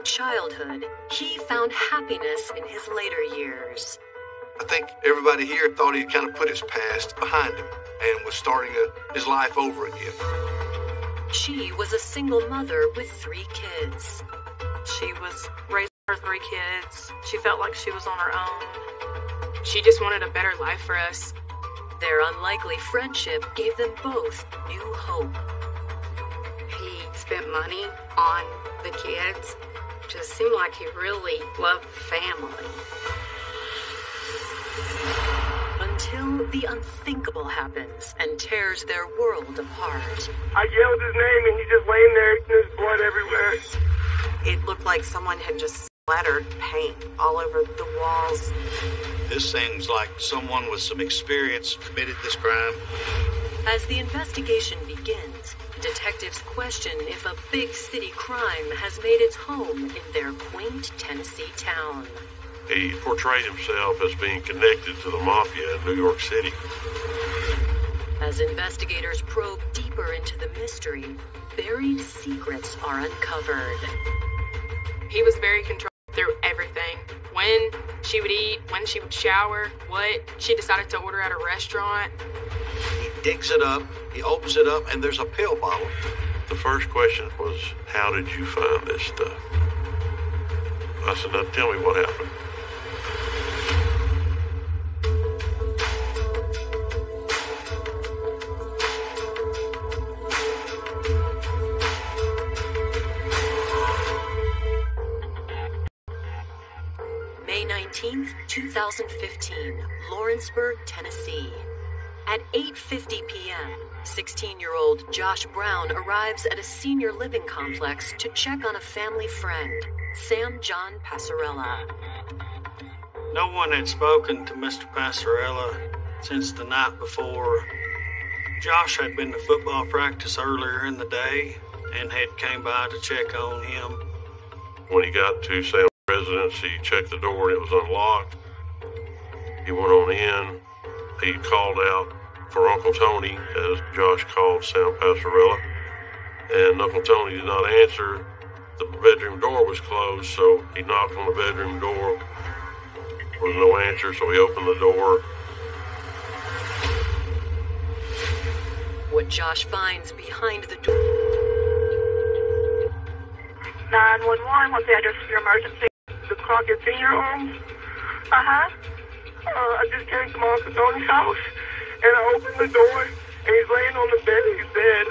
turbulent childhood, he found happiness in his later years. I think everybody here thought he'd kind of put his past behind him and was starting a, his life over again. She was a single mother with three kids. She was raising her three kids. She felt like she was on her own. She just wanted a better life for us. Their unlikely friendship gave them both new hope. He spent money on the kids. Just seemed like he really loved family. Until the unthinkable happens and tears their world apart. I yelled his name and he just laying there and there's blood everywhere. It looked like someone had just splattered paint all over the walls. This seems like someone with some experience committed this crime. As the investigation begins, detectives question if a big city crime has made its home in their quaint Tennessee town. He portrayed himself as being connected to the mafia in New York City. As investigators probe deeper into the mystery, buried secrets are uncovered. He was very controlled through everything. When she would eat, when she would shower, what she decided to order at a restaurant. He digs it up, he opens it up, and there's a pill bottle. The first question was, How did you find this stuff? I said, Now tell me what happened. May 19th, 2015, Lawrenceburg, Tennessee. At 8:50 p.m., 16-year-old Josh Brown arrives at a senior living complex to check on a family friend, Sam John Passarella. No one had spoken to Mr. Passarella since the night before. Josh had been to football practice earlier in the day and had came by to check on him. When he got to Sam's residence, he checked the door and it was unlocked. He went on in. He called out for Uncle Tony, as Josh called Sam Passarella. And Uncle Tony did not answer. The bedroom door was closed, so he knocked on the bedroom door. There was no answer, so he opened the door. What Josh finds behind the door 911, what's the address of your emergency? The clock is in your Home? Uh-huh. Uh, I just came to my Uncle Tony's house, and I opened the door, and he's laying on the bed, and he's dead.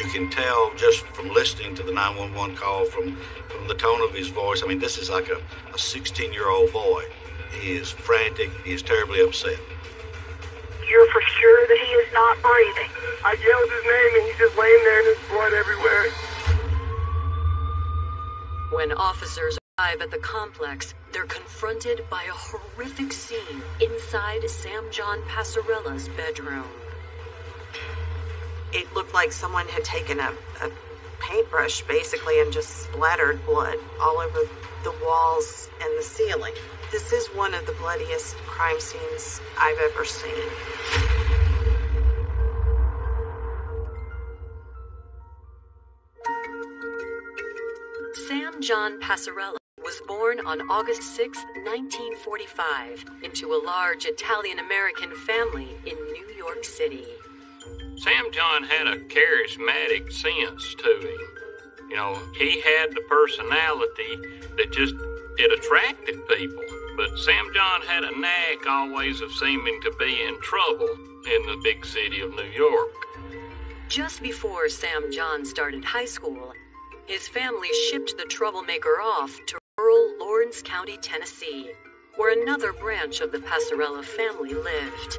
You can tell just from listening to the 911 call, from, from the tone of his voice. I mean, this is like a, a 16 year old boy. He is frantic, he is terribly upset. You're for sure that he is not breathing? I yelled his name, and he's just laying there, and there's blood everywhere. When officers at the complex, they're confronted by a horrific scene inside Sam John Passarella's bedroom. It looked like someone had taken a, a paintbrush basically and just splattered blood all over the walls and the ceiling. This is one of the bloodiest crime scenes I've ever seen. Sam John Passarella was born on August 6, 1945, into a large Italian American family in New York City. Sam John had a charismatic sense to him. You know, he had the personality that just it attracted people. But Sam John had a knack always of seeming to be in trouble in the big city of New York. Just before Sam John started high school, his family shipped the troublemaker off to rural Lawrence County, Tennessee, where another branch of the Passarella family lived.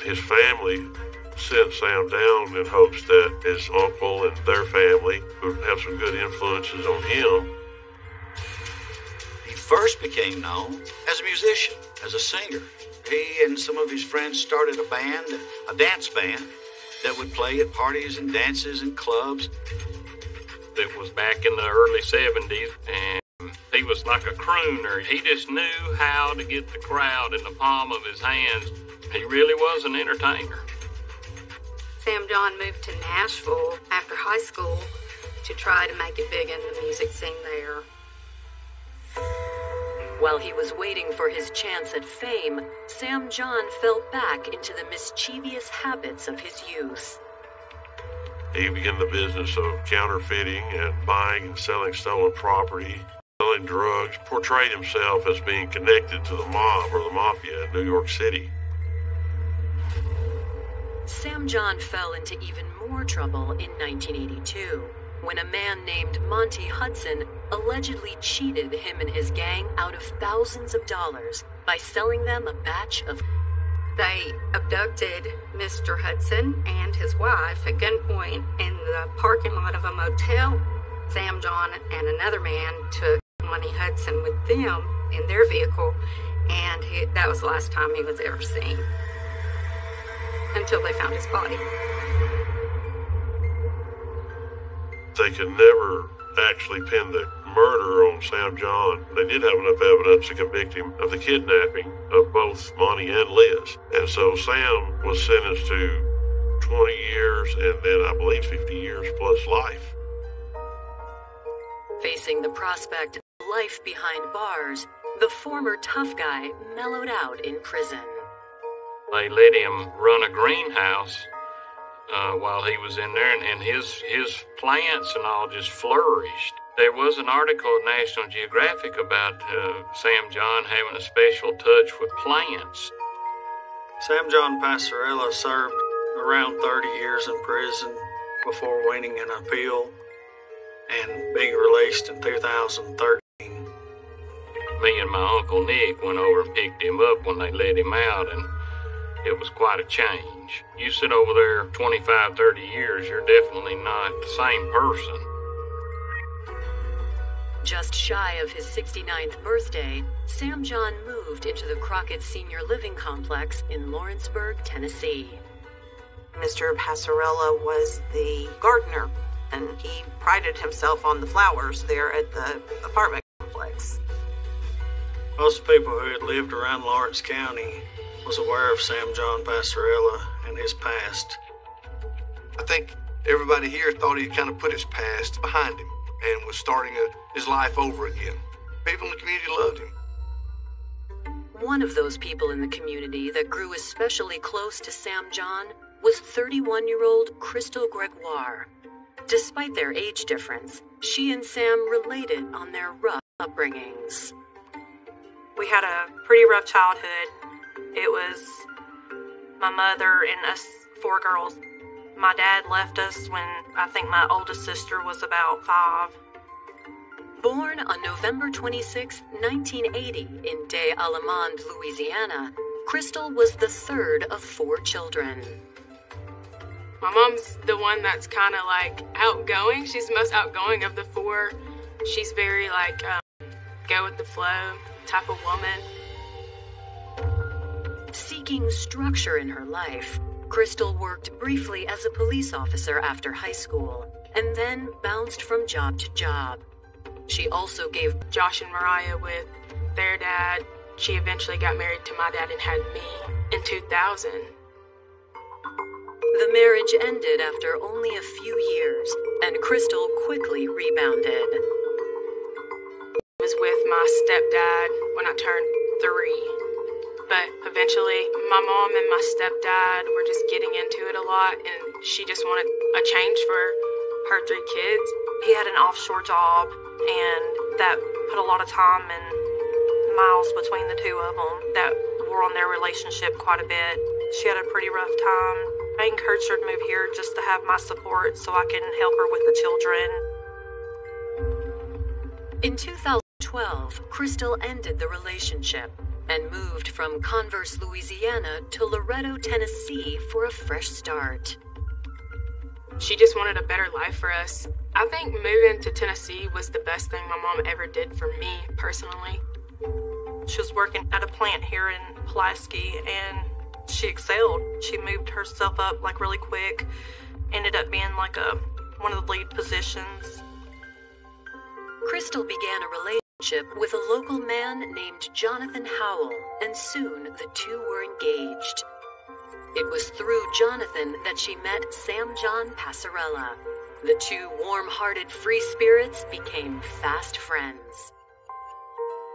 His family sent Sam down in hopes that his uncle and their family would have some good influences on him. He first became known as a musician, as a singer. He and some of his friends started a band, a dance band, that would play at parties and dances and clubs. It was back in the early 70s, and he was like a crooner. He just knew how to get the crowd in the palm of his hands. He really was an entertainer. Sam John moved to Nashville after high school to to try to make it big in the music scene there. While he was waiting for his chance at fame, Sam John fell back into the mischievous habits of his youth. He began the business of counterfeiting and buying and selling stolen property, selling drugs, portrayed himself as being connected to the mob or the mafia in New York City. Sam John fell into even more trouble in 1982 when a man named Monty Hudson allegedly cheated him and his gang out of thousands of dollars by selling them a batch of. They abducted Mr. Hudson and his wife at gunpoint in the parking lot of a motel. Sam John and another man took Monty Hudson with them in their vehicle, and he, that was the last time he was ever seen until they found his body. They could never actually pin the murder on Sam John. They did have enough evidence to convict him of the kidnapping of both Monty and Liz. And so Sam was sentenced to 20 years and then I believe 50 years plus life. Facing the prospect of life behind bars, the former tough guy mellowed out in prison. They let him run a greenhouse uh, while he was in there, and, and his his plants and all just flourished. There was an article in National Geographic about uh, Sam John having a special touch with plants. Sam John Passarella served around 30 years in prison before winning an appeal and being released in 2013. Me and my uncle Nick went over and picked him up when they let him out, and it was quite a change. You sit over there 25, 30 years, you're definitely not the same person. Just shy of his 69th birthday, Sam John moved into the Crockett Senior Living Complex in Lawrenceburg, Tennessee. Mr. Passarella was the gardener, and he prided himself on the flowers there at the apartment complex. Most people who had lived around Lawrence County was aware of Sam John Passarella and his past. I think everybody here thought he had kind of put his past behind him and was starting a, his life over again. People in the community loved him. One of those people in the community that grew especially close to Sam John was 31 year old Crystal Gregoire. Despite their age difference, she and Sam related on their rough upbringings. We had a pretty rough childhood. It was my mother and us four girls. My dad left us when I think my oldest sister was about five. Born on November 26, 1980, in Des Allemands, Louisiana, Crystal was the third of four children. My mom's the one that's kind of like outgoing. She's the most outgoing of the four. She's very like um, go with the flow type of woman. Seeking structure in her life, Crystal worked briefly as a police officer after high school and then bounced from job to job. She also gave Josh and Mariah with their dad. She eventually got married to my dad and had me in 2000. The marriage ended after only a few years, and Crystal quickly rebounded. Was with my stepdad when I turned three. But eventually, my mom and my stepdad were just getting into it a lot, and she just wanted a change for her three kids. He had an offshore job, and that put a lot of time and miles between the two of them that wore on their relationship quite a bit. She had a pretty rough time. I encouraged her to move here just to have my support so I can help her with the children. In 2012, Crystal ended the relationship and moved from Converse, Louisiana to Loretto, Tennessee for a fresh start. She just wanted a better life for us. I think moving to Tennessee was the best thing my mom ever did for me personally. She was working at a plant here in Pulaski and she excelled. She moved herself up like really quick, ended up being like a one of the lead positions. Crystal began a relationship with a local man named Jonathan Howell, and soon the two were engaged. It was through Jonathan that she met Sam John Passarella. The two warm hearted free spirits became fast friends.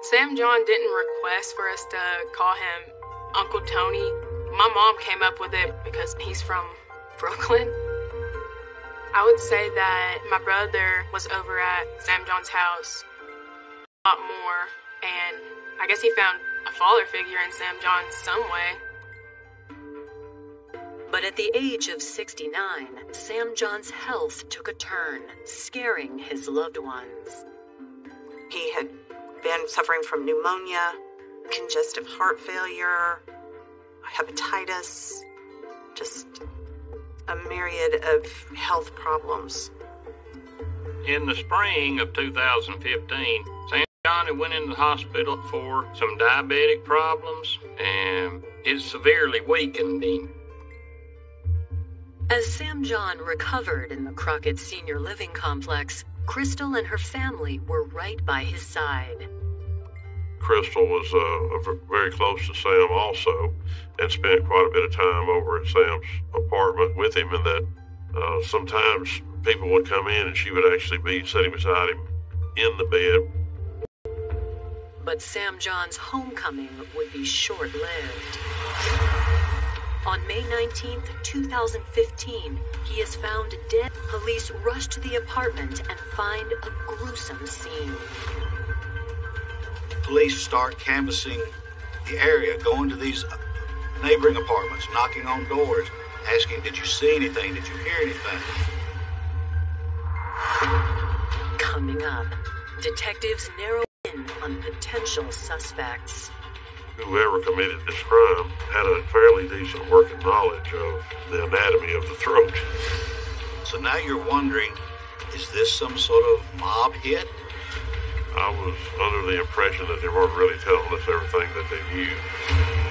Sam John didn't request for us to call him Uncle Tony. My mom came up with it because he's from Brooklyn. I would say that my brother was over at Sam John's house lot more, and I guess he found a father figure in Sam John some way. But at the age of 69, Sam John's health took a turn, scaring his loved ones. He had been suffering from pneumonia, congestive heart failure, hepatitis, just a myriad of health problems. In the spring of 2015, Sam John went into the hospital for some diabetic problems, and it severely weakened him. As Sam John recovered in the Crockett Senior Living Complex, Crystal and her family were right by his side. Crystal was uh, very close to Sam also and spent quite a bit of time over at Sam's apartment with him, and that uh, sometimes people would come in and she would actually be sitting beside him in the bed. But Sam John's homecoming would be short lived. On May 19, 2015, he is found dead. Police rush to the apartment and find a gruesome scene. Police start canvassing the area, going to these neighboring apartments, knocking on doors, asking, Did you see anything? Did you hear anything? Coming up, detectives narrow in on potential suspects whoever committed this crime had a fairly decent working knowledge of the anatomy of the throat. So now you're wondering, is this some sort of mob hit? I was under the impression that they weren't really telling us everything that they knew.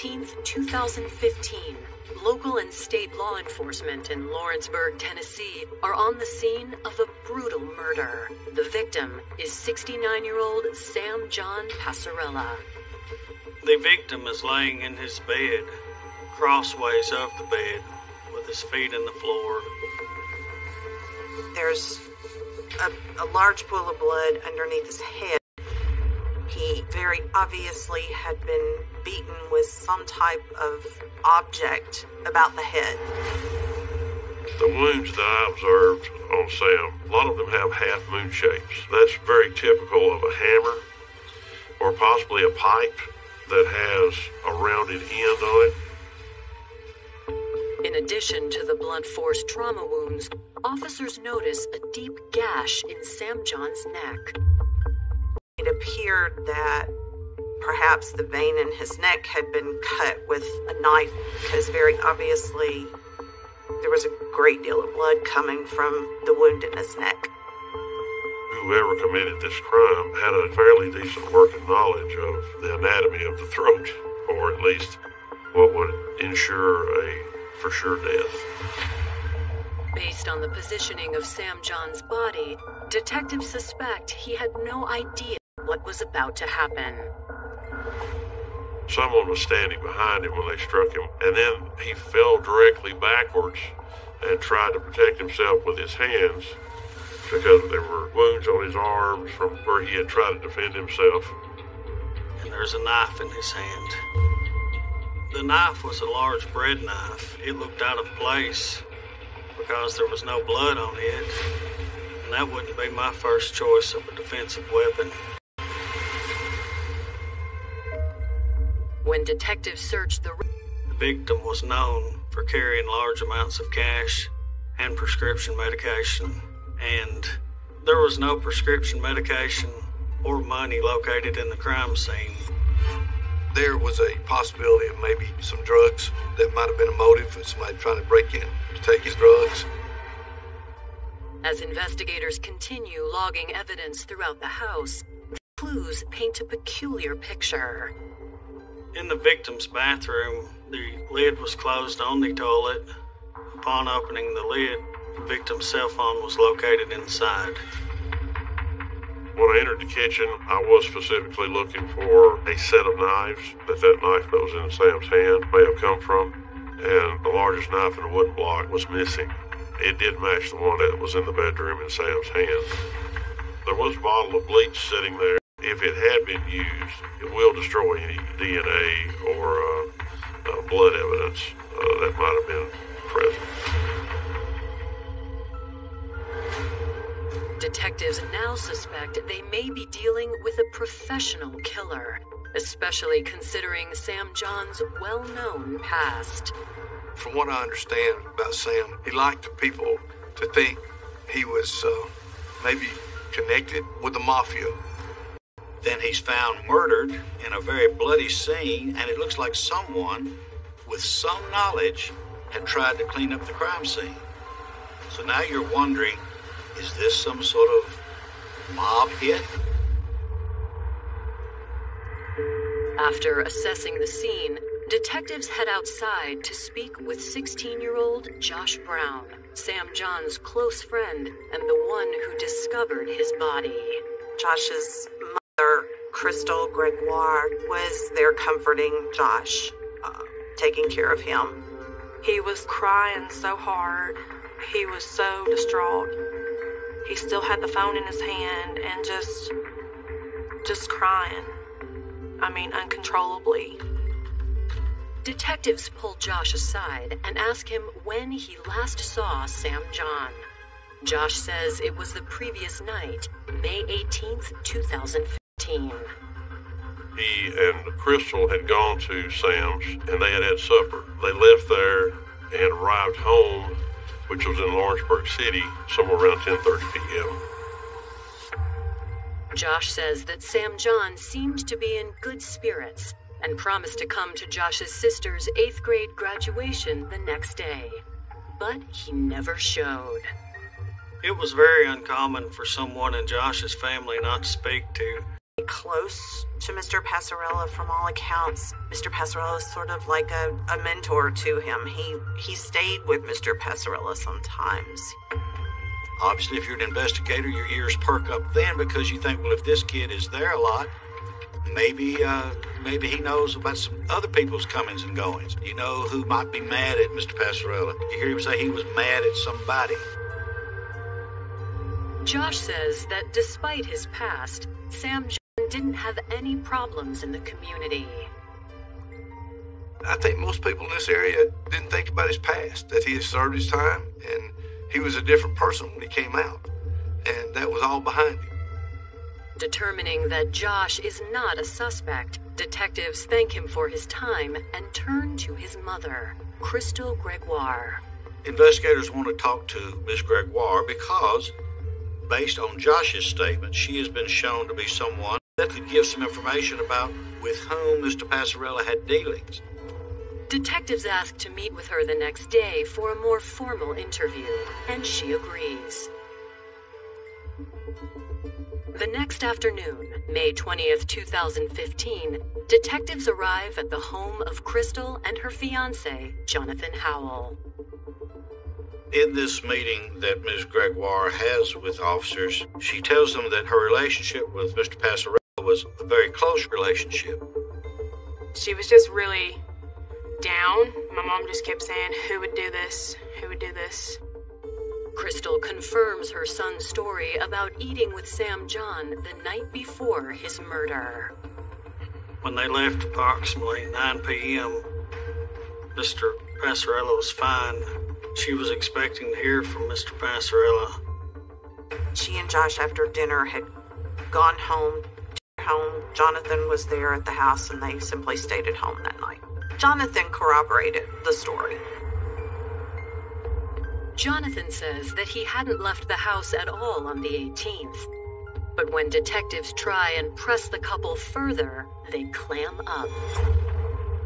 2015, local and state law enforcement in Lawrenceburg, Tennessee are on the scene of a brutal murder. The victim is 69 year old Sam John Passarella. The victim is laying in his bed, crossways of the bed, with his feet in the floor. There's a, a large pool of blood underneath his head. He very obviously had been beaten with some type of object about the head. The wounds that I observed on Sam, a lot of them have half moon shapes. That's very typical of a hammer or possibly a pipe that has a rounded end on it. In addition to the blunt force trauma wounds, officers notice a deep gash in Sam John's neck. Appeared that perhaps the vein in his neck had been cut with a knife because very obviously there was a great deal of blood coming from the wound in his neck. Whoever committed this crime had a fairly decent working knowledge of the anatomy of the throat, or at least what would ensure a for sure death. Based on the positioning of Sam John's body, detectives suspect he had no idea what was about to happen. Someone was standing behind him when they struck him, and then he fell directly backwards and tried to protect himself with his hands because there were wounds on his arms from where he had tried to defend himself. And there's a knife in his hand. The knife was a large bread knife. It looked out of place because there was no blood on it, and that wouldn't be my first choice of a defensive weapon. When detectives searched the the victim was known for carrying large amounts of cash and prescription medication, and there was no prescription medication or money located in the crime scene. There was a possibility of maybe some drugs that might have been a motive for somebody trying to break in to take his drugs. As investigators continue logging evidence throughout the house, clues paint a peculiar picture. In the victim's bathroom, the lid was closed on the toilet. Upon opening the lid, the victim's cell phone was located inside. When I entered the kitchen, I was specifically looking for a set of knives that that knife that was in Sam's hand may have come from, and the largest knife in the wooden block was missing. It did match the one that was in the bedroom in Sam's hand. There was a bottle of bleach sitting there. If it had been used, it will destroy any DNA or uh, uh, blood evidence uh, that might have been present. Detectives now suspect they may be dealing with a professional killer, especially considering Sam John's well known past. From what I understand about Sam, he liked the people to think he was uh, maybe connected with the mafia. Then he's found murdered in a very bloody scene, and it looks like someone with some knowledge had tried to clean up the crime scene. So now you're wondering is this some sort of mob hit? After assessing the scene, detectives head outside to speak with 16 year old Josh Brown, Sam John's close friend and the one who discovered his body. Josh's mother, Crystal Gregoire, was there comforting Josh, uh, taking care of him. He was crying so hard. He was so distraught. He still had the phone in his hand and just. just crying. I mean, uncontrollably. Detectives pull Josh aside and ask him when he last saw Sam John. Josh says it was the previous night, May 18th, 2015. He and Crystal had gone to Sam's and they had had supper. They left there and arrived home, which was in Lawrenceburg City, somewhere around 10:30 p.m. Josh says that Sam John seemed to be in good spirits and promised to come to Josh's sister's eighth grade graduation the next day. But he never showed. It was very uncommon for someone in Josh's family not to speak to. Close to Mr. Passarella from all accounts. Mr. Passarella is sort of like a, a mentor to him. He he stayed with Mr. Passarella sometimes. Obviously, if you're an investigator, your ears perk up then because you think, well, if this kid is there a lot, maybe uh, maybe he knows about some other people's comings and goings. You know who might be mad at Mr. Passarella. You hear him say he was mad at somebody. Josh says that despite his past, Sam John didn't have any problems in the community. I think most people in this area didn't think about his past, that he had served his time and he was a different person when he came out. And that was all behind him. Determining that Josh is not a suspect, detectives thank him for his time and turn to his mother, Crystal Gregoire. Investigators want to talk to Miss Gregoire because, based on Josh's statement, she has been shown to be someone that could give some information about with whom Mr. Passarella had dealings. Detectives ask to meet with her the next day for a more formal interview, and she agrees. The next afternoon, May 20th, 2015, detectives arrive at the home of Crystal and her fiance, Jonathan Howell. In this meeting that Ms. Gregoire has with officers, she tells them that her relationship with Mr. Passarella was a very close relationship. She was just really down. My mom just kept saying, Who would do this? Who would do this? Crystal confirms her son's story about eating with Sam John the night before his murder. When they left approximately 9 p.m., Mr. Passarella was fine. She was expecting to hear from Mr. Passarella. She and Josh, after dinner, had gone home. Home. Jonathan was there at the house, and they simply stayed at home that night. Jonathan corroborated the story. Jonathan says that he hadn't left the house at all on the 18th. But when detectives try and press the couple further, they clam up.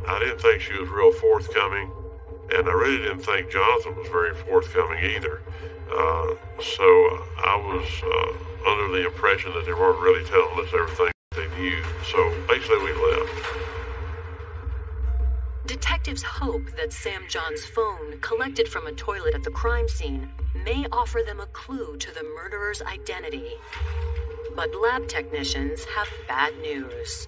I didn't think she was real forthcoming, and I really didn't think Jonathan was very forthcoming either. Uh, so I was uh, under the impression that they weren't really telling us everything they knew. So basically, we left. Detectives detectives hope that Sam John's phone, collected from a toilet at the crime scene, may offer them a clue to the murderer's identity. But lab technicians have bad news.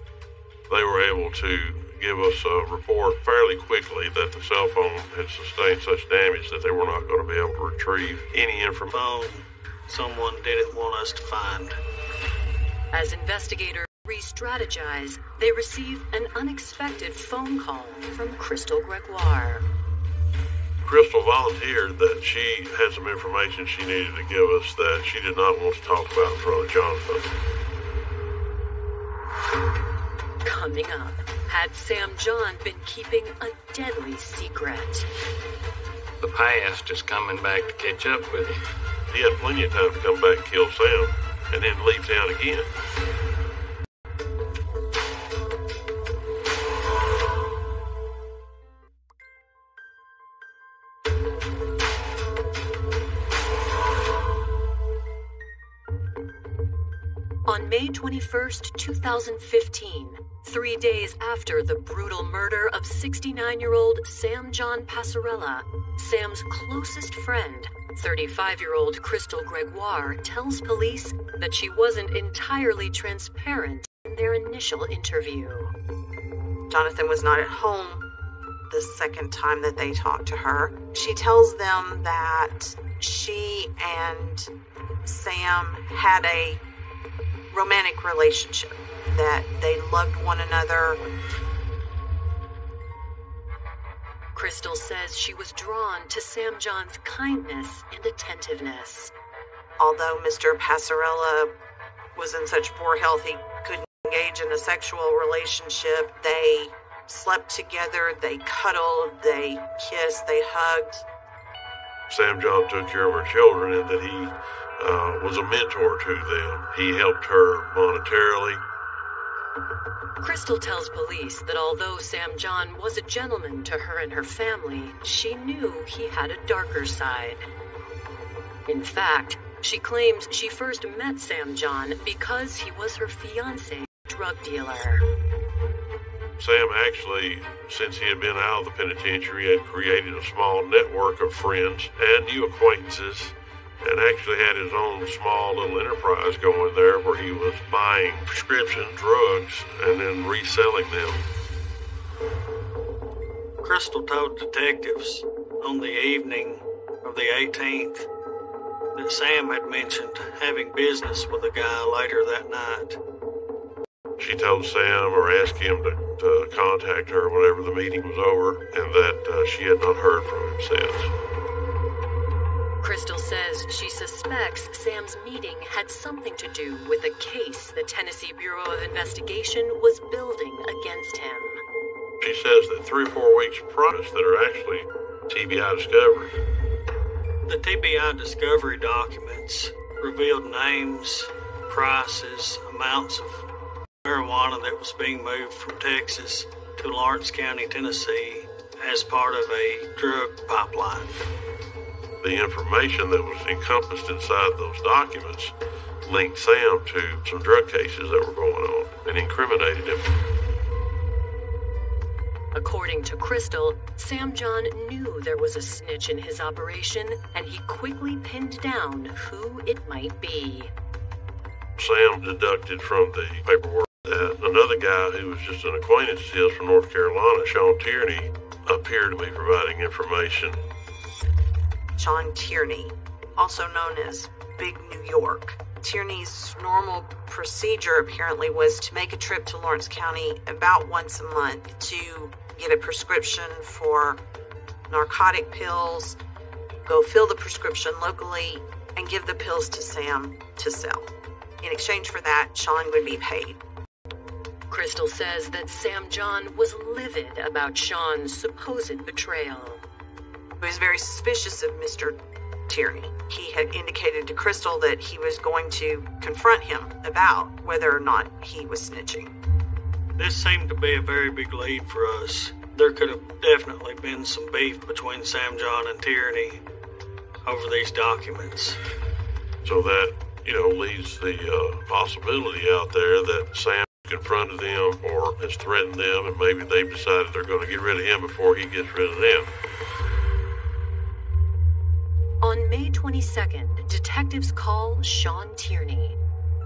They were able to give us a report fairly quickly that the cell phone had sustained such damage that they were not going to be able to retrieve any information. Phone someone didn't want us to find. As investigators re strategize, they receive an unexpected phone call from Crystal Gregoire. Crystal volunteered that she had some information she needed to give us that she did not want to talk about in front of Jonathan. Coming up, had Sam John been keeping a deadly secret? The past is coming back to catch up with him. He had plenty of time to come back and kill Sam, and then leave town again. May 21st, 2015, three days after the brutal murder of 69 year old Sam John Passarella, Sam's closest friend, 35 year old Crystal Gregoire, tells police that she wasn't entirely transparent in their initial interview. Jonathan was not at home the second time that they talked to her. She tells them that she and Sam had a romantic relationship, that they loved one another. Crystal says she was drawn to Sam John's kindness and attentiveness. Although Mr. Passarella was in such poor health he couldn't engage in a sexual relationship, they slept together, they cuddled, they kissed, they hugged. Sam John took care of her children and that he uh, was a mentor to them. He helped her monetarily. Crystal tells police that although Sam John was a gentleman to her and her family, she knew he had a darker side. In fact, she claims she first met Sam John because he was her fiance drug dealer. Sam actually, since he had been out of the penitentiary, had created a small network of friends and new acquaintances and actually had his own small little enterprise going there where he was buying prescription drugs and then reselling them. Crystal told detectives on the evening of the 18th that Sam had mentioned having business with a guy later that night. She told Sam or asked him to, to contact her whenever the meeting was over and that uh, she had not heard from him since. Crystal says she suspects Sam's meeting had something to do with a case the Tennessee Bureau of Investigation was building against him. She says that three or four weeks promised that are actually TBI discovery. The TBI discovery documents revealed names, prices, amounts of marijuana that was being moved from Texas to Lawrence County, Tennessee as part of a drug pipeline. The information that was encompassed inside those documents linked Sam to some drug cases that were going on and incriminated him. According to Crystal, Sam John knew there was a snitch in his operation, and he quickly pinned down who it might be. Sam deducted from the paperwork that another guy who was just an acquaintance of his from North Carolina, Sean Tierney, appeared to be providing information. Sean Tierney, also known as Big New York. Tierney's normal procedure apparently was to make a trip to Lawrence County about once a month to get a prescription for narcotic pills, go fill the prescription locally, and give the pills to Sam to sell. In exchange for that, Sean would be paid. Crystal says that Sam John was livid about Sean's supposed betrayal. He was very suspicious of Mr. Tierney. He had indicated to Crystal that he was going to confront him about whether or not he was snitching. This seemed to be a very big lead for us. There could have definitely been some beef between Sam John and Tierney over these documents. So that, you know, leaves the uh, possibility out there that Sam confronted them or has threatened them, and maybe they've decided they're going to get rid of him before he gets rid of them. On May 22nd, detectives call Sean Tierney.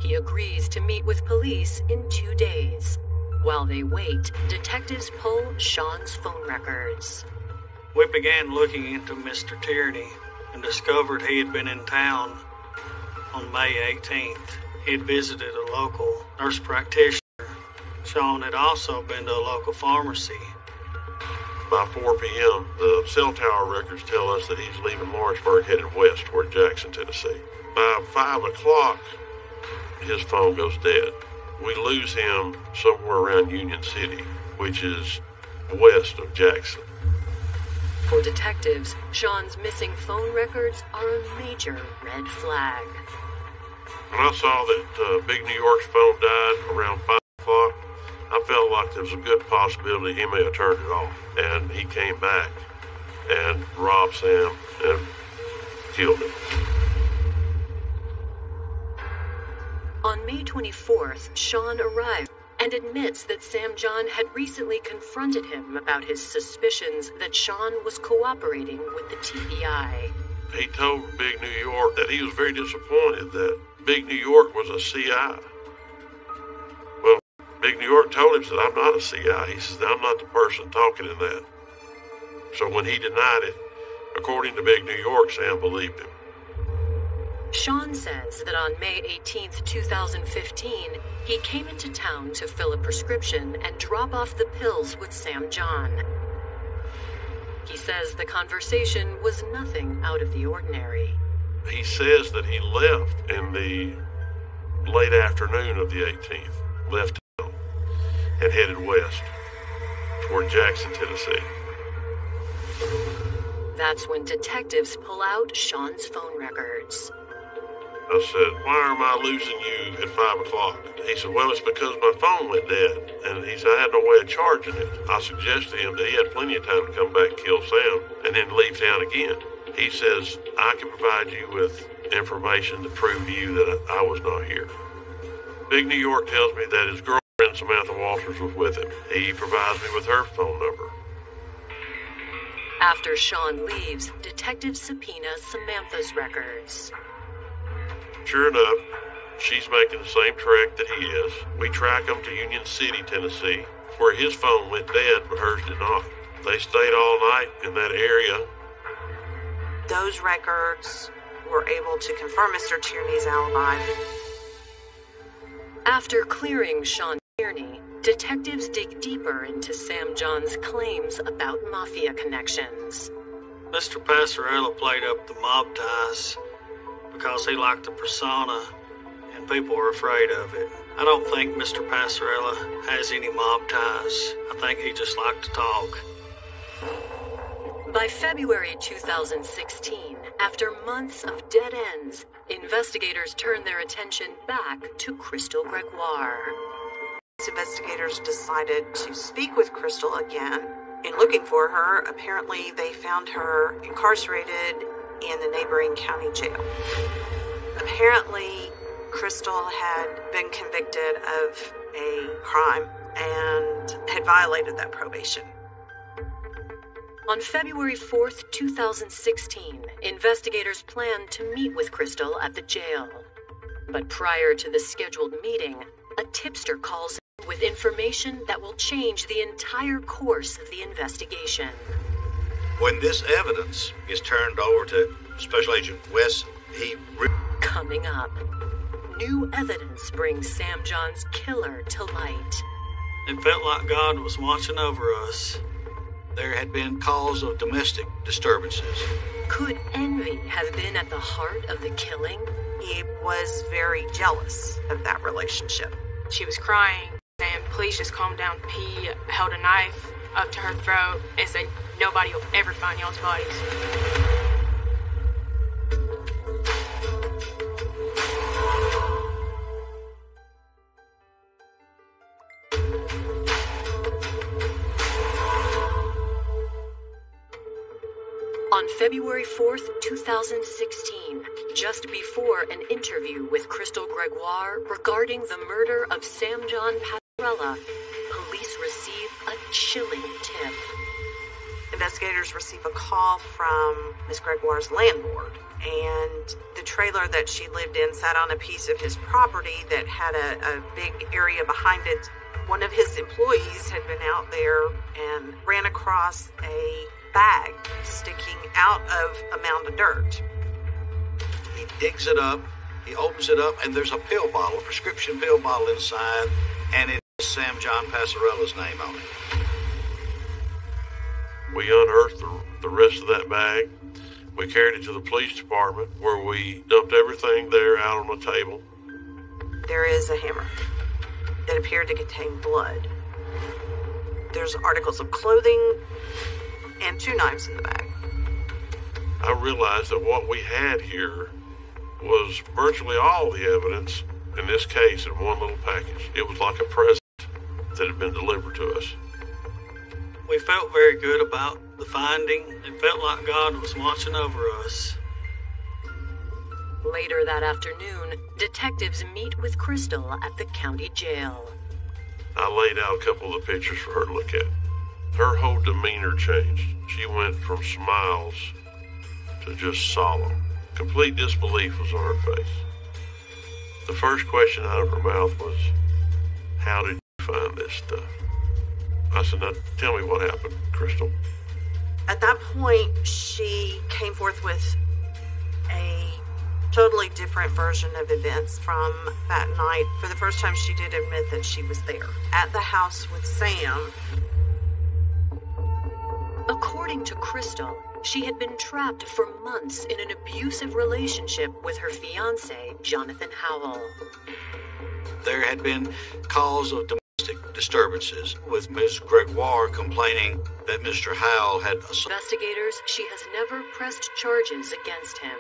He agrees to meet with police in two days. While they wait, detectives pull Sean's phone records. We began looking into Mr. Tierney and discovered he had been in town on May 18th. He had visited a local nurse practitioner. Sean had also been to a local pharmacy. By 4 p.m., the cell tower records tell us that he's leaving Lawrenceburg headed west toward Jackson, Tennessee. By 5 o'clock, his phone goes dead. We lose him somewhere around Union City, which is west of Jackson. For detectives, Sean's missing phone records are a major red flag. When I saw that uh, Big New York's phone died around 5 o'clock, I felt like there was a good possibility he may have turned it off. And he came back and robbed Sam and killed him. On May 24th, Sean arrived and admits that Sam John had recently confronted him about his suspicions that Sean was cooperating with the TBI. He told Big New York that he was very disappointed that Big New York was a CI. Big New York told him, said, I'm not a CI. He says, I'm not the person talking in that. So when he denied it, according to Big New York, Sam believed him. Sean says that on May 18, 2015, he came into town to fill a prescription and drop off the pills with Sam John. He says the conversation was nothing out of the ordinary. He says that he left in the late afternoon of the 18th, left and headed west toward Jackson, Tennessee. That's when detectives pull out Sean's phone records. I said, Why am I losing you at 5 o'clock? He said, Well, it's because my phone went dead. And he said, I had no way of charging it. I suggested to him that he had plenty of time to come back and kill Sam and then leave town again. He says, I can provide you with information to prove to you that I was not here. Big New York tells me that his girlfriend, Samantha Walters, was with him. He provides me with her phone number. After Sean leaves, detectives subpoena Samantha's records. Sure enough, she's making the same track that he is. We track him to Union City, Tennessee, where his phone went dead, but hers did not. They stayed all night in that area. Those records were able to confirm Mr. Tierney's alibi. After clearing Sean Tierney, detectives dig deeper into Sam John's claims about mafia connections. Mr. Passarella played up the mob ties because he liked the persona and people were afraid of it. I don't think Mr. Passarella has any mob ties. I think he just liked to talk. By February 2016, after months of dead ends, investigators turned their attention back to Crystal Gregoire. Investigators decided to speak with Crystal again. In looking for her, apparently they found her incarcerated in the neighboring county jail. Apparently, Crystal had been convicted of a crime and had violated that probation. On February 4th, 2016, investigators planned to meet with Crystal at the jail. But prior to the scheduled meeting, a tipster calls in with information that will change the entire course of the investigation. When this evidence is turned over to Special Agent Wes, he. Re- Coming up, new evidence brings Sam John's killer to light. It felt like God was watching over us. There had been calls of domestic disturbances. Could envy have been at the heart of the killing? He was very jealous of that relationship. She was crying, saying, Please just calm down. He held a knife up to her throat and said, Nobody will ever find y'all's bodies. On February 4th, 2016, just before an interview with Crystal Gregoire regarding the murder of Sam John Passarella, police receive a chilling tip. Investigators receive a call from Miss Gregoire's landlord, and the trailer that she lived in sat on a piece of his property that had a, a big area behind it. One of his employees had been out there and ran across a bag sticking out of a mound of dirt. He digs it up, he opens it up, and there's a pill bottle, a prescription pill bottle inside, and it is Sam John Passarella's name on it. We unearthed the, the rest of that bag. We carried it to the police department where we dumped everything there out on the table. There is a hammer that appeared to contain blood. There's articles of clothing and two knives in the bag. I realized that what we had here was virtually all the evidence in this case in one little package. It was like a present that had been delivered to us. We felt very good about the finding. It felt like God was watching over us. Later that afternoon, detectives meet with Crystal at the county jail. I laid out a couple of the pictures for her to look at. Her whole demeanor changed. She went from smiles to just solemn. Complete disbelief was on her face. The first question out of her mouth was, How did you find this stuff? I said, Now tell me what happened, Crystal. At that point, she came forth with a totally different version of events from that night. For the first time, she did admit that she was there at the house with Sam. According to Crystal, she had been trapped for months in an abusive relationship with her fiance, Jonathan Howell. There had been calls of domestic disturbances, with Miss Gregoire complaining that Mr. Howell had assaulted. Investigators, she has never pressed charges against him.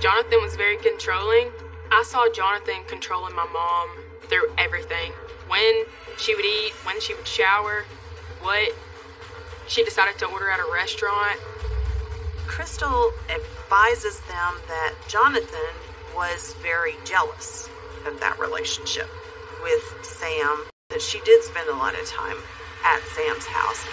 Jonathan was very controlling. I saw Jonathan controlling my mom through everything. When she would eat, when she would shower, what she decided to order at a restaurant. Crystal advises them that Jonathan was very jealous of that relationship with Sam, that she did spend a lot of time at Sam's house.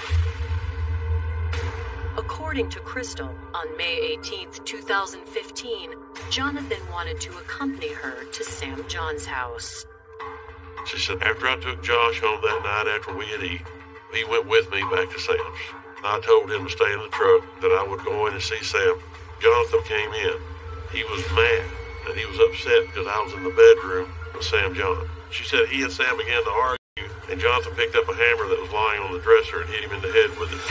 According to Crystal, on May 18th, 2015, Jonathan wanted to accompany her to Sam John's house. She said, After I took Josh home that night after we had eaten, he went with me back to Sam's. I told him to stay in the truck, that I would go in and see Sam. Jonathan came in. He was mad, and he was upset because I was in the bedroom with Sam John. She said he and Sam began to argue, and Jonathan picked up a hammer that was lying on the dresser and hit him in the head with it.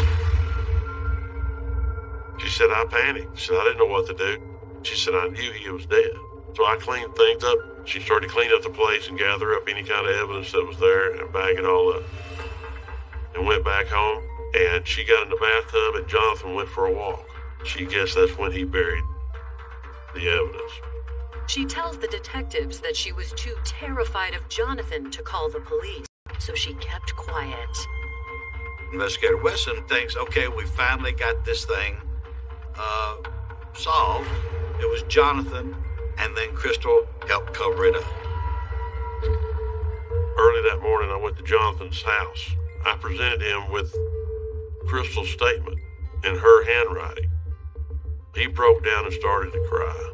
She said, I panicked. She said, I didn't know what to do. She said, I knew he was dead. So I cleaned things up. She started to clean up the place and gather up any kind of evidence that was there and bag it all up. And went back home, and she got in the bathtub, and Jonathan went for a walk. She guessed that's when he buried the evidence. She tells the detectives that she was too terrified of Jonathan to call the police, so she kept quiet. Investigator Wesson thinks, okay, we finally got this thing uh, solved. It was Jonathan, and then Crystal helped cover it up. Early that morning, I went to Jonathan's house. I presented him with Crystal's statement in her handwriting. He broke down and started to cry.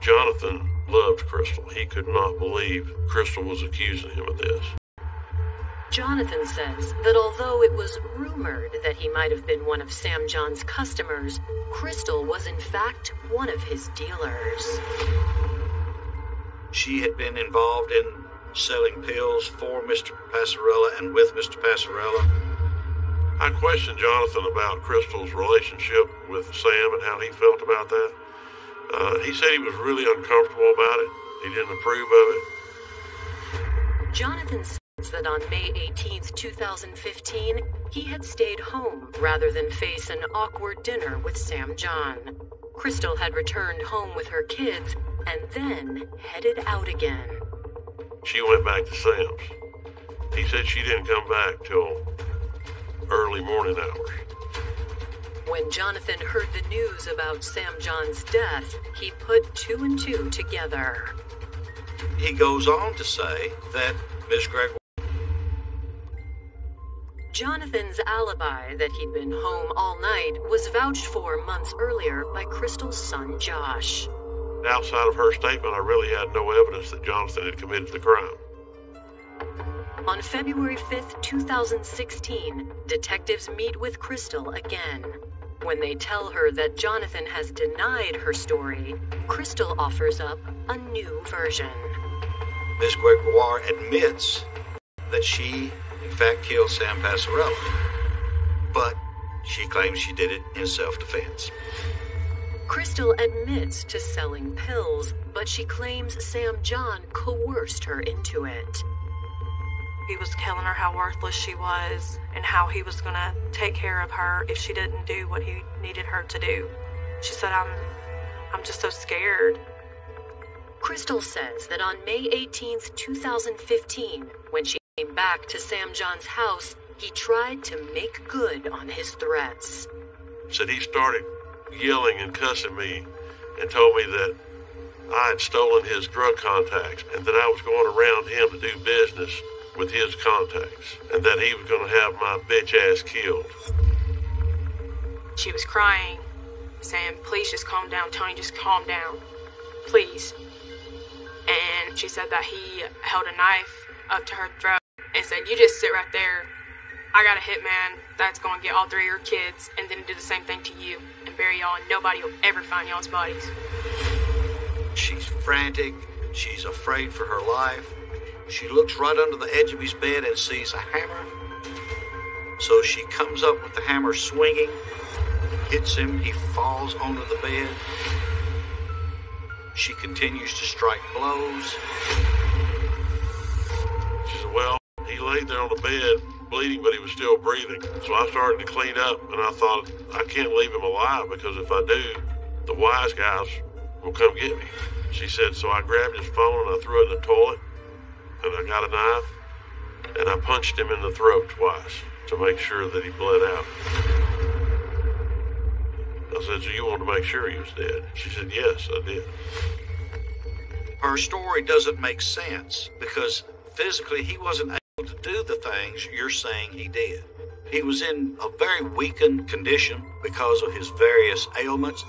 Jonathan loved Crystal. He could not believe Crystal was accusing him of this. Jonathan says that although it was rumored that he might have been one of Sam John's customers, Crystal was in fact one of his dealers. She had been involved in selling pills for Mr. Passarella and with Mr. Passarella. I questioned Jonathan about Crystal's relationship with Sam and how he felt about that. Uh, he said he was really uncomfortable about it. He didn't approve of it. Jonathan says that on May 18th, 2015, he had stayed home rather than face an awkward dinner with Sam John. Crystal had returned home with her kids and then headed out again. She went back to Sam's. He said she didn't come back till early morning hours. When Jonathan heard the news about Sam John's death, he put two and two together. He goes on to say that Miss Gregoire Jonathan's alibi that he'd been home all night was vouched for months earlier by Crystal's son Josh. Outside of her statement, I really had no evidence that Jonathan had committed the crime. On February 5th, 2016, detectives meet with Crystal again. When they tell her that Jonathan has denied her story, Crystal offers up a new version. Ms. Gregoire admits that she, in fact, killed Sam Passarella, but she claims she did it in self defense. Crystal admits to selling pills, but she claims Sam John coerced her into it. He was telling her how worthless she was and how he was gonna take care of her if she didn't do what he needed her to do. She said, I'm I'm just so scared. Crystal says that on May 18th, 2015, when she came back to Sam John's house, he tried to make good on his threats. Said he started yelling and cussing me and told me that I had stolen his drug contacts and that I was going around him to do business with his contacts and that he was going to have my bitch ass killed. She was crying, saying, Please just calm down, Tony, just calm down. Please. And she said that he held a knife up to her throat and said, You just sit right there. I got a hitman that's going to get all three of your kids and then do the same thing to you bury y'all, and nobody will ever find y'all's bodies. She's frantic. She's afraid for her life. She looks right under the edge of his bed and sees a hammer. So she comes up with the hammer swinging, hits him, he falls onto the bed. She continues to strike blows. She said, Well, he laid there on the bed bleeding, but he was still breathing. So I started to clean up, and I thought, I can't leave him alive because if I do, the wise guys will come get me. She said, So I grabbed his phone and I threw it in the toilet, and I got a knife, and I punched him in the throat twice to make sure that he bled out. I said, So you wanted to make sure he was dead? She said, Yes, I did. Her story doesn't make sense because physically he wasn't to do the things you're saying he did. He was in a very weakened condition because of his various ailments.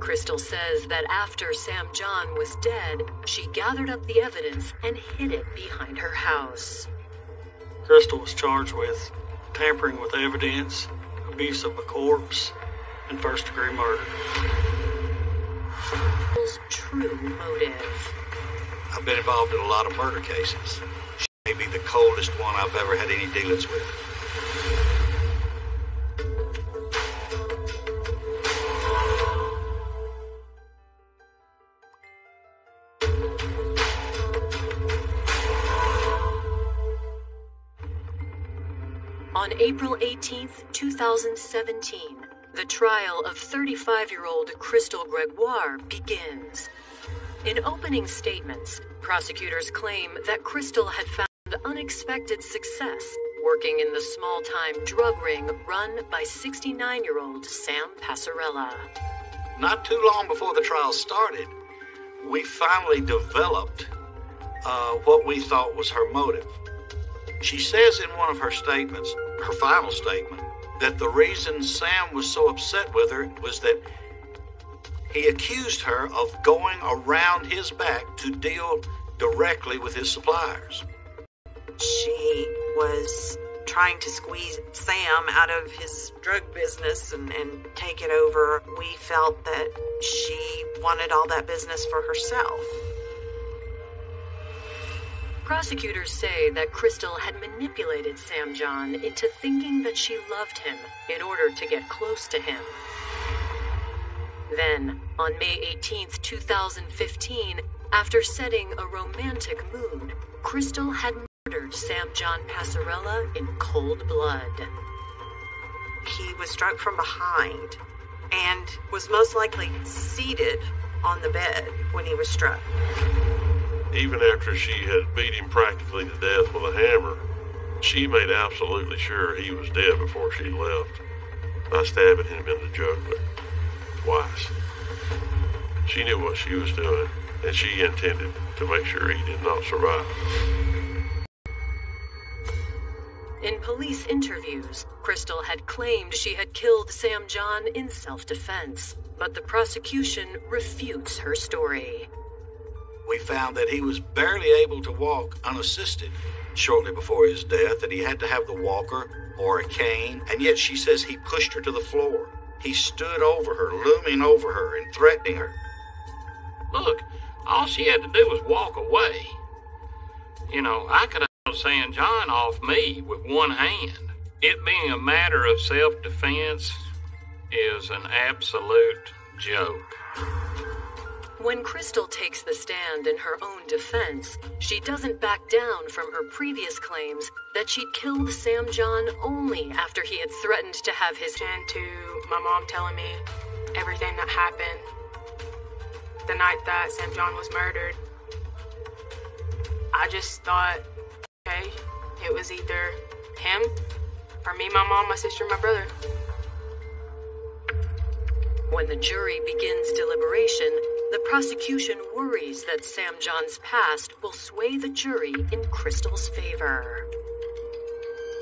Crystal says that after Sam John was dead, she gathered up the evidence and hid it behind her house. Crystal was charged with tampering with evidence, abuse of a corpse, and first degree murder. Crystal's true motive. I've been involved in a lot of murder cases. Be the coldest one I've ever had any dealings with. On April 18th, 2017, the trial of 35 year old Crystal Gregoire begins. In opening statements, prosecutors claim that Crystal had found unexpected success working in the small time drug ring run by 69 year old Sam Passarella. Not too long before the trial started, we finally developed uh, what we thought was her motive. She says in one of her statements, her final statement, that the reason Sam was so upset with her was that he accused her of going around his back to deal directly with his suppliers. She was trying to squeeze Sam out of his drug business and, and take it over. We felt that she wanted all that business for herself. Prosecutors say that Crystal had manipulated Sam John into thinking that she loved him in order to get close to him. Then, on May 18th, 2015, after setting a romantic mood, Crystal had murdered Sam John Passarella in cold blood. He was struck from behind and was most likely seated on the bed when he was struck. Even after she had beat him practically to death with a hammer, she made absolutely sure he was dead before she left by stabbing him in the jugular twice. She knew what she was doing, and she intended to make sure he did not survive. In police interviews, Crystal had claimed she had killed Sam John in self defense, but the prosecution refutes her story. We found that he was barely able to walk unassisted shortly before his death, that he had to have the walker or a cane, and yet she says he pushed her to the floor. He stood over her, looming over her and threatening her. Look, all she had to do was walk away. You know, I could Sam John off me with one hand. It being a matter of self defense is an absolute joke. When Crystal takes the stand in her own defense, she doesn't back down from her previous claims that she'd killed Sam John only after he had threatened to have his. hand to my mom telling me everything that happened the night that Sam John was murdered. I just thought, okay, it was either him or me, my mom, my sister, my brother. When the jury begins deliberation, the prosecution worries that Sam John's past will sway the jury in Crystal's favor.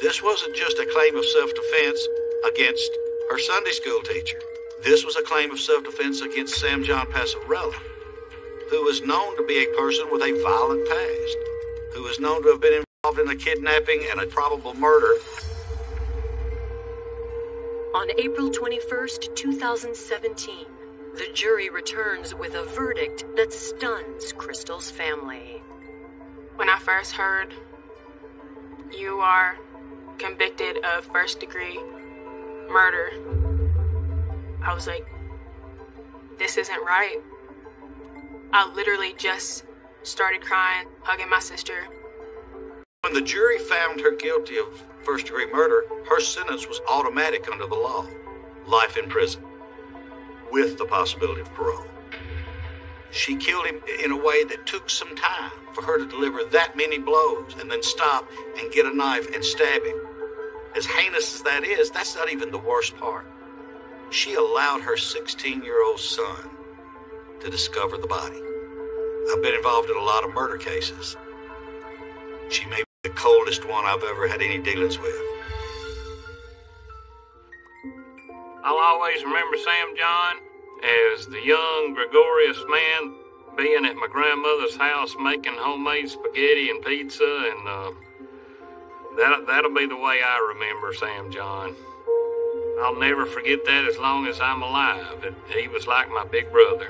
This wasn't just a claim of self defense against her Sunday school teacher. This was a claim of self defense against Sam John Passarella, who was known to be a person with a violent past, who was known to have been involved in a kidnapping and a probable murder. On April 21st, 2017, the jury returns with a verdict that stuns Crystal's family. When I first heard you are convicted of first degree murder, I was like, this isn't right. I literally just started crying, hugging my sister. When the jury found her guilty of first degree murder, her sentence was automatic under the law life in prison, with the possibility of parole. She killed him in a way that took some time for her to deliver that many blows and then stop and get a knife and stab him. As heinous as that is, that's not even the worst part. She allowed her 16 year old son to discover the body. I've been involved in a lot of murder cases. She may the coldest one I've ever had any dealings with. I'll always remember Sam John as the young, gregarious man being at my grandmother's house making homemade spaghetti and pizza, and uh, that, that'll be the way I remember Sam John. I'll never forget that as long as I'm alive. He was like my big brother.